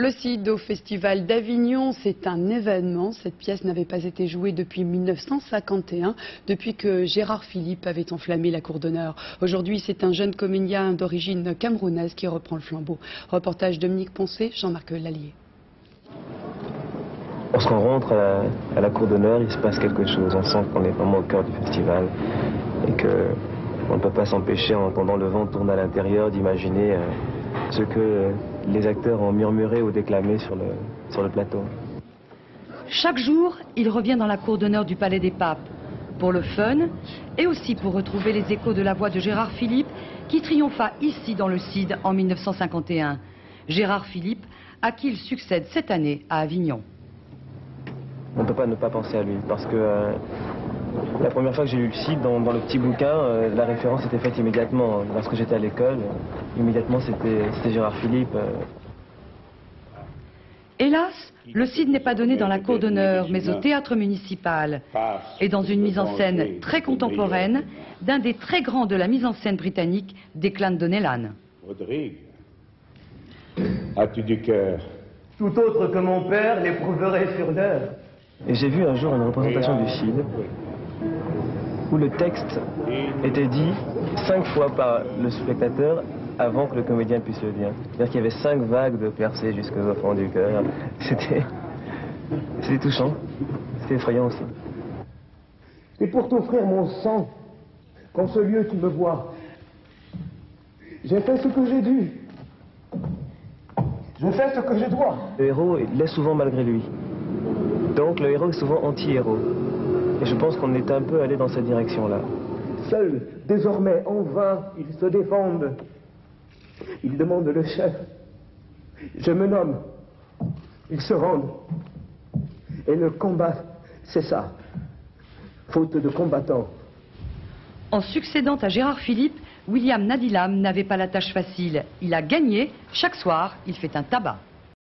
Le CID au Festival d'Avignon, c'est un événement. Cette pièce n'avait pas été jouée depuis 1951, depuis que Gérard Philippe avait enflammé la cour d'honneur. Aujourd'hui, c'est un jeune comédien d'origine camerounaise qui reprend le flambeau. Reportage Dominique Poncé, Jean-Marc Lallier. Lorsqu'on rentre à la, cour d'honneur, il se passe quelque chose. On sent qu'on est vraiment au cœur du festival et qu'on ne peut pas s'empêcher, en entendant le vent tourner à l'intérieur, d'imaginer euh, ce que les acteurs ont murmuré ou déclamé sur le, sur le plateau. Chaque jour, il revient dans la cour d'honneur du Palais des Papes, pour le fun et aussi pour retrouver les échos de la voix de Gérard Philippe qui triompha ici dans le CID en 1951. Gérard Philippe, à qui il succède cette année à Avignon. On ne peut pas ne pas penser à lui parce que euh, la première fois que j'ai eu le CID dans, le petit bouquin, euh, la référence était faite immédiatement. Lorsque j'étais à l'école, immédiatement c'était Gérard Philippe. Euh. Hélas, le CID n'est pas donné dans la cour d'honneur, mais au théâtre municipal, et dans une mise en scène très contemporaine d'un des très grands de la mise en scène britannique, Declan Donnellan. Rodrigue, as-tu du cœur? Tout autre que mon père l'éprouverait sur l'heure. Et j'ai vu un jour une représentation du CID où le texte était dit cinq fois par le spectateur avant que le comédien puisse le dire. C'est-à-dire qu'il y avait cinq vagues de percées jusqu'au fond du cœur. C'était... C'était touchant. C'était effrayant aussi. Et pour t'offrir mon sang, qu'en ce lieu tu me vois, j'ai fait ce que j'ai dû. Je fais ce que je dois. Le héros l'est souvent malgré lui. Donc le héros est souvent anti-héros. Et je pense qu'on est un peu allé dans cette direction-là. Seuls, désormais, en vain, ils se défendent. Ils demandent le chef. Je me nomme. Ils se rendent. Et le combat, c'est ça. Faute de combattants. En succédant à Gérard Philippe, William Nadilam n'avait pas la tâche facile. Il a gagné. Chaque soir, il fait un tabac.